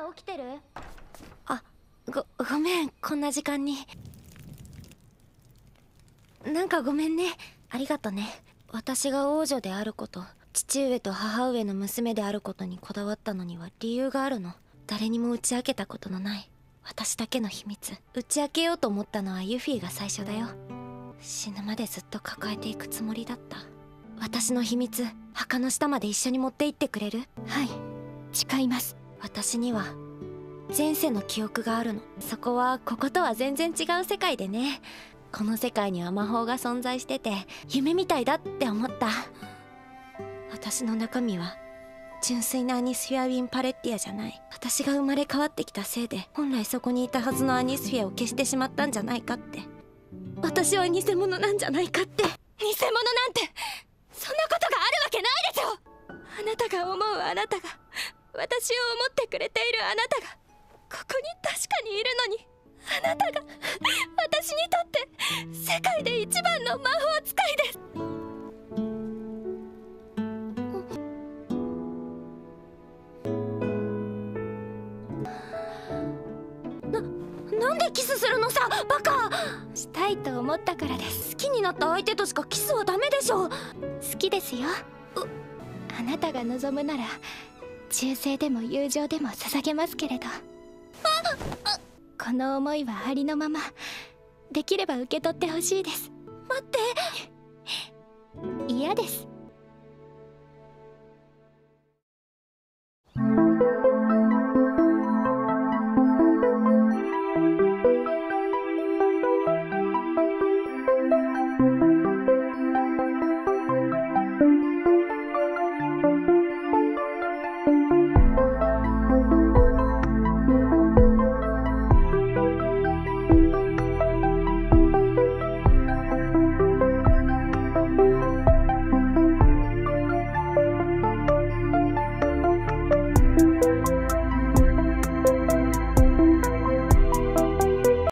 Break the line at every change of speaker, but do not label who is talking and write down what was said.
だ起きてる？
あごごめんこんな時間に。なんかごめんね。ありがとね。私が王女であること父上と母上の娘であることにこだわったのには理由があるの。誰にも打ち明けたことのない。私だけの秘密。打ち明けようと思ったのはユフィが最初だよ。死ぬまでずっと抱えていくつもりだった。私の秘密墓の下まで一緒に持って行ってくれる？
はい。誓います。
私には前世の記憶があるの。そこはこことは全然違う世界でね。この世界には魔法が存在してて夢みたいだって思った。私の中身は純粋なアニスフィア・ウィン・パレッティアじゃない。私が生まれ変わってきたせいで本来そこにいたはずのアニスフィアを消してしまったんじゃないかって。私は偽物なんじゃないかって。
偽物なんてそんなことがあるわけないでしょ。あなたが思うあなたが私を思ってくれているあなたがここに確かにいるのにあなたが私にとって世界で一番の魔法使いです。
なんでキスするのさバカ。
したいと思ったからです。
好きになった相手としかキスはダメでしょ
好きですよ。あなたが望むなら忠誠でも友情でも捧げますけれど。この思いはありのままできれば受け取ってほしいです。
待って。
嫌です。